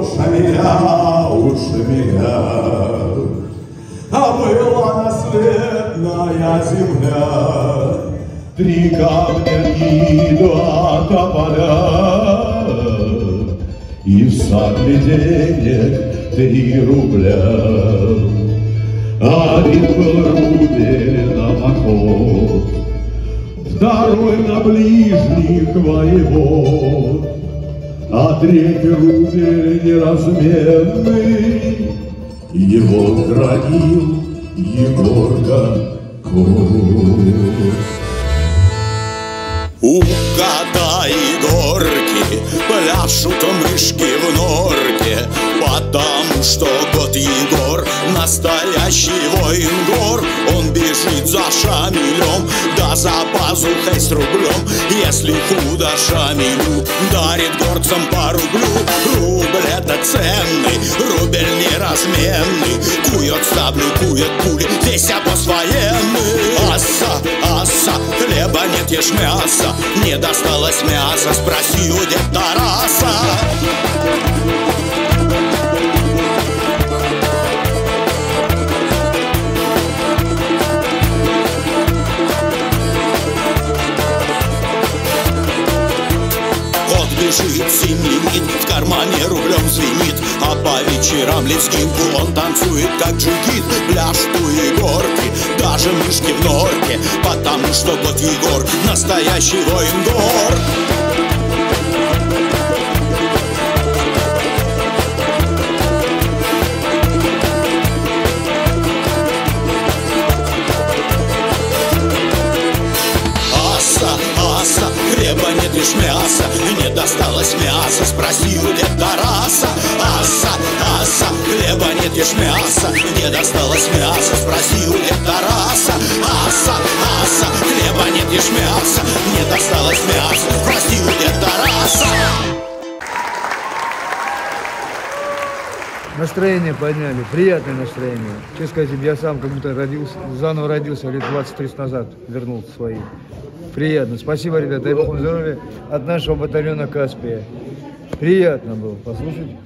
Уша меня, уша меня. А была наследная земля, Три камня и два тополя, И в сабле денег три рубля. Один был рубель на поход, Второй на ближних воевод, А третий рубель неразменный Его хранил Егорка Кот. Угадай горки, пляшут мышки в норке, Потому что год Егор настоящий воин гор Он бежит за шамилем, да за пазухой с рублем Если худо шамилю, дарит горцам по рублю. Рубль это ценный, рубль неразменный. Кует саблю, кует пули, весь обоз военный. Аса, аса, хлеба нет, ешь мясо. Не досталось мяса, спроси у дед Тараса бежит, семенит, в кармане рублем звенит. А по вечерам лезгинку он танцует, как джигит. Пляшут у Егорки, даже мышки в норке. Потому что кот Егор настоящий воин гор лишь мяса Не досталось мяса, спроси у дед Тараса Аса, аса, хлеба нет лишь мяса Не досталось мяса, спроси у дед Тараса Аса, аса, хлеба нет лишь мяса Не досталось мяса, спроси у дед Тараса Настроение подняли, приятное настроение. Честно сказать, я сам как будто родился, заново родился лет 20-30 назад, вернулся свои. Приятно. Спасибо, ребята, дай бог здоровья от нашего батальона Каспия. Приятно было послушать.